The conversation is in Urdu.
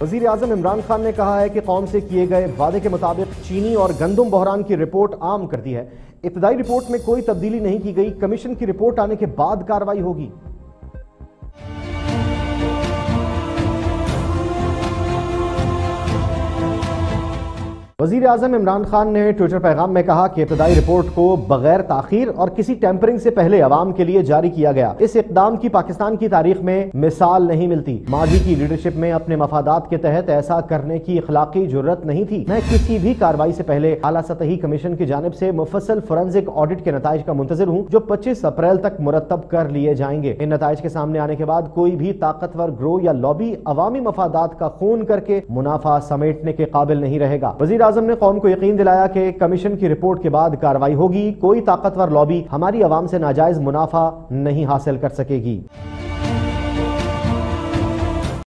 وزیر اعظم عمران خان نے کہا ہے کہ قوم سے کیے گئے وعدے کے مطابق چینی اور گندم بحران کی رپورٹ عام کر دی ہے۔ ابتدائی رپورٹ میں کوئی تبدیلی نہیں کی گئی، کمیشن کی رپورٹ آنے کے بعد کاروائی ہوگی۔ وزیر اعظم عمران خان نے ٹویٹر پیغام میں کہا کہ ابتدائی رپورٹ کو بغیر تاخیر اور کسی ٹیمپرنگ سے پہلے عوام کے لیے جاری کیا گیا۔ اس اقدام کی پاکستان کی تاریخ میں مثال نہیں ملتی۔ ماضی کی لیڈرشپ میں اپنے مفادات کے تحت ایسا کرنے کی اخلاقی جرت نہیں تھی۔ میں کسی بھی کاروائی سے پہلے اعلیٰ سطحی کمیشن کی جانب سے مفصل فورنزک آڈٹ کے نتائج کا منتظر ہوں، جو پچیس اپریل تک مرتب کر لیے جائیں گے۔ ان نتائج کے سامنے آنے کے بعد کوئی بھی طاقتور گروہ یا لابی عوامی مفادات کا خون کر کے منافع سمیٹنے کے قابل نہیں رہے گا۔ وزیر اعظم نے قوم کو یقین دلایا کہ کمیشن کی رپورٹ کے بعد کاروائی ہوگی، کوئی طاقتور لابی ہماری عوام سے ناجائز منافع نہیں حاصل کر سکے گی۔